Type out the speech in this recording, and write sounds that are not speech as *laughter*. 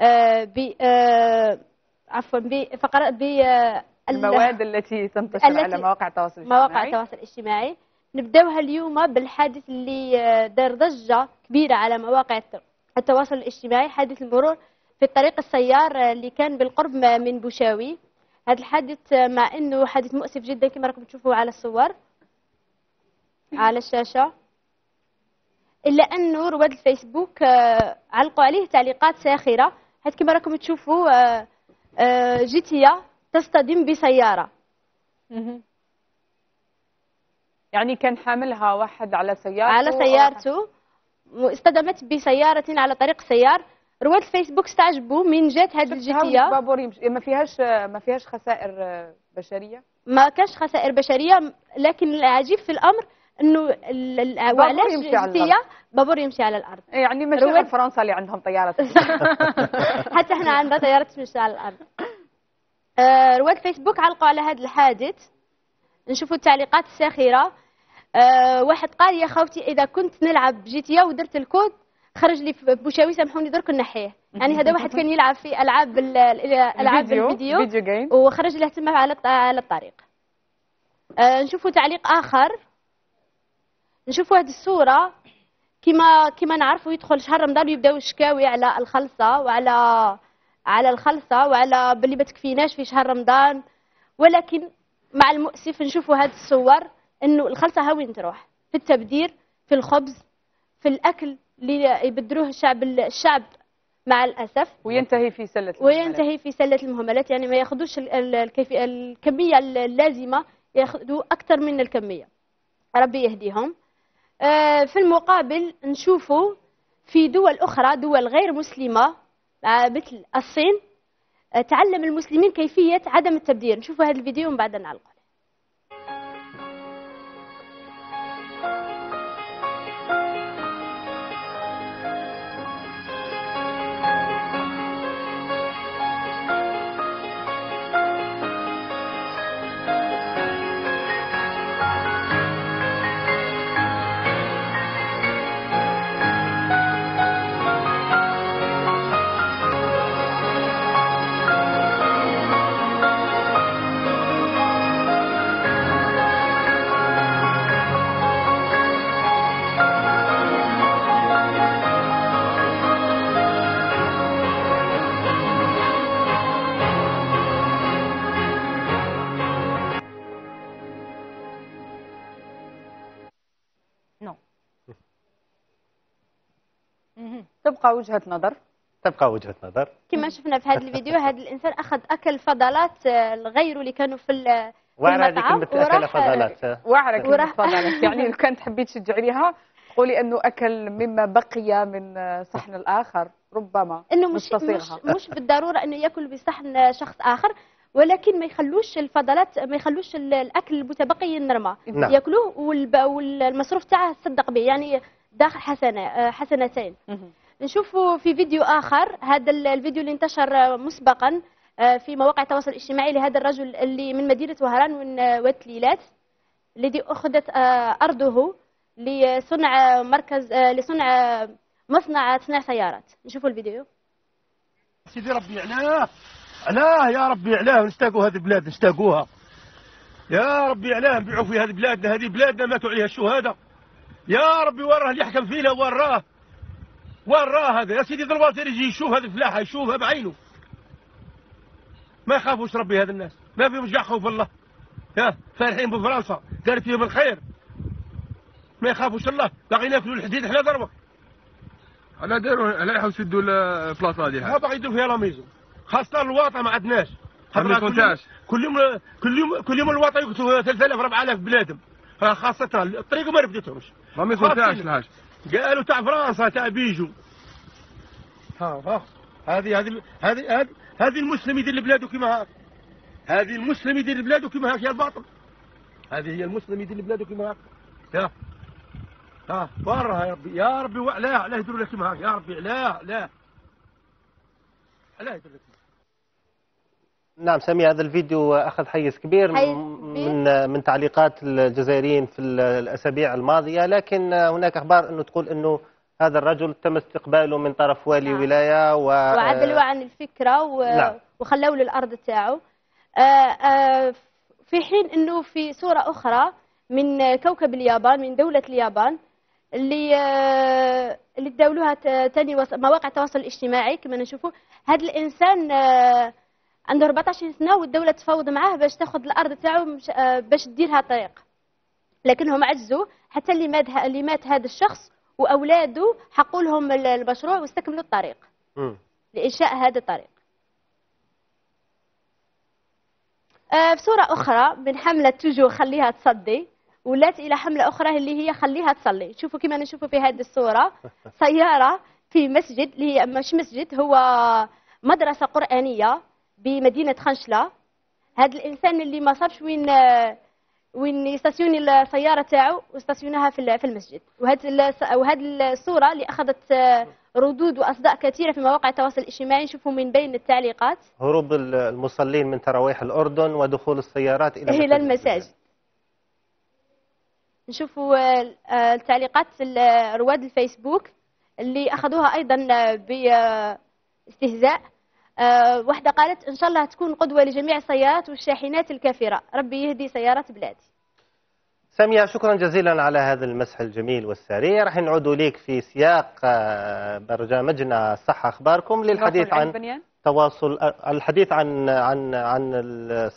آه، ب آه، عفوا بفقرات ب آه، ال- المواد التي تنتشر التي- على مواقع التواصل الاجتماعي. مواقع التواصل الاجتماعي. نبداوها اليوم بالحادث اللي دار ضجة كبيرة على مواقع الت- التواصل الاجتماعي حادث المرور في طريق السيار اللي كان بالقرب من بوشاوي. هذا الحادث مع إنه حادث مؤسف جدا كما راكم تشوفوا على الصور على الشاشة. إلا أنه رواد الفيسبوك علقوا عليه تعليقات ساخرة. حيث كما راكم تشوفوا آه، آه، جيتيا تصطدم بسيارة. يعني كان حاملها واحد على سيارته؟ على سيارته. اصطدمت بسيارة على طريق سيار. رواد الفيسبوك استعجبوا من جات هذه شفتها الجيتية بابور يمشي ما فيهاش ما فيهاش خسائر آه، بشرية؟ ما كانش خسائر بشرية لكن العجيب في الأمر إنه وعلاش يمشي على جيتية بابور يمشي على الأرض؟ يعني ماشي رواد- غير فرنسا اللي عندهم طيارة. *laughs* *laughs* حتى إحنا عندنا طيارة تمشي على الأرض. آه، رواد فيسبوك علقوا على هذا الحادث. نشوفوا التعليقات الساخرة. آه، واحد قال يا خوتي إذا كنت نلعب جيتيا ودرت الكود خرج لي بوشاوي سامحوني درك نحيه يعني هذا واحد كان يلعب في ألعاب ال- ال- ألعاب الفيديو وخرج له تما على الط- على الطريق. آه، نشوفوا تعليق آخر. نشوفوا هذه الصورة. كما كما نعرفوا يدخل شهر رمضان ويبداو الشكاوي على الخلصة وعلى على الخلصة وعلى باللي ما تكفيناش في شهر رمضان. ولكن مع المؤسف نشوفوا هذه الصور إنه الخلصة ها وين تروح. في التبذير في الخبز في الأكل اللي يبدروه الشعب الشعب مع الأسف. وينتهي في سلة المهملات. وينتهي في سلة المهملات. يعني ما ياخذوش ال- ال- الكيفي الكمية اللازمة ياخذوا أكثر من الكمية. ربي يهديهم. في المقابل نشوفوا في دول أخرى دول غير مسلمة آه، مثل الصين آه، تعلم المسلمين كيفية عدم التبذير. نشوفوا هذا الفيديو ومن بعد نعلق تبقى وجهة نظر. تبقى وجهة نظر. كما شفنا في هذا الفيديو *laughs* هذا الإنسان أخذ أكل فضلات آه، غيره اللي كانوا في المطعم كلمة أكل وراح- فضلات. وراح- فضلت يعني لو كانت تحبي تشجعي لها قولي إنه أكل مما بقي من صحن الآخر ربما إنه مش. مش, مش *laughs* بالضرورة إنه يأكل بصحن شخص آخر ولكن ما يخلوش الفضلات ما يخلوش ال- الأكل المتبقي ينرمى. نعم. يأكلوه والب- والمصروف تاعه تصدق به. يعني داخل حسنة آه، حسنتين. نشوفوا في فيديو آخر. هذا ال- الفيديو اللي انتشر آه، مسبقا آه، في مواقع التواصل الاجتماعي لهذا الرجل اللي من مدينة وهران من وتليلات الذي أخذت آه، أرضه لصنع مركز لصنع مصنع تصنيع سيارات. نشوفوا الفيديو. سيدي ربي علاه علاه يا ربي علاه نشتاقوا هذه البلاد نشتاقوها يا ربي علاه نبيعوا في هذه بلادنا. هذه بلادنا ماتوا عليها الشهداء. يا ربي وراه اللي يحكم فينا؟ وراه وراه هذا؟ يا سيدي ضربات يجي يشوف هذه الفلاحه يشوفها بعينه. ما يخافوش ربي هذا الناس؟ ما فيهم جاع خوف الله. يا فالحين بفرنسا دار فيهم الخير. ما يخافوش الله؟ باغيين ياكلوا الحديد إحنا ضربة. على داروا على يحاولوا يسدوا البلاصة هذه ها باغي يديروا فيها لا ميزون خاصة الواطة ما عندناش. ما. كل يوم كل يوم كل يوم الواطة يقتلوا 3000 4000 بنادم. خاصة الطريق ما رفدتهمش ما. الحاج قالوا تاع فرنسا تاع بيجو. ها ها. هذه هذه هذه هذه المسلم يدير بلاده كما هاك. هذه المسلم يدير بلاده كما هاك يا الباطل. هذه هي المسلم يدير بلاده كما هاك. يا ها وراها يا ربي. يا ربي وعلاه علاه يديروا لك كما هاك. يا ربي علاه علاه علاه يديروا لك. نعم سامي هذا الفيديو أخذ حيز كبير حيز كبير. من من تعليقات الجزائريين في ال- الأسابيع الماضية لكن هناك أخبار أنه تقول أنه هذا الرجل تم استقباله من طرف والي نعم. ولاية و... وعدلوا عن الفكرة و... نعم. وخلوا له الأرض تاعو آه، آه، في حين أنه في صورة أخرى من كوكب اليابان من دولة اليابان اللي آه، اللي داولوها ت- تاني مواقع التواصل الاجتماعي كما نشوفوا هذا الإنسان آه، عنده 14 سنة والدولة تفاوض معاه باش تاخذ الأرض تاعو آه، باش تديرها طريق. لكنهم عجزوا حتى اللي مات اللي مات هذا الشخص وأولاده حقوا لهم ال- المشروع واستكملوا الطريق. مم. لإنشاء هذا الطريق. آه، في صورة أخرى من حملة توجو خليها تصدي ولات إلى حملة أخرى اللي هي خليها تصلي. شوفوا كما نشوفوا في هذه الصورة. *laughs* سيارة في مسجد اللي هي مش مسجد هو مدرسة قرآنية. بمدينة خنشلة. هذا الإنسان اللي ما صابش وين آه، وين يستاسيوني السيارة تاعو واستاسيونها في ال- في المسجد. وهذه وهذه الصورة اللي أخذت آه، ردود وأصداء كثيرة في مواقع التواصل الاجتماعي نشوفوا من بين التعليقات. هروب ال- المصلين من تراويح الأردن ودخول السيارات إلى إلى المساجد. نشوفوا آه، التعليقات ال- رواد الفيسبوك اللي أخذوها أيضا آه، باستهزاء واحدة قالت إن شاء الله تكون قدوة لجميع السيارات والشاحنات الكافرة. ربي يهدي سيارات بلادي. سامية شكرا جزيلا على هذا المسح الجميل والسريع. راح نعود ليك في سياق آه، برنامجنا صح أخباركم للحديث عن تواصل الحديث عن عن عن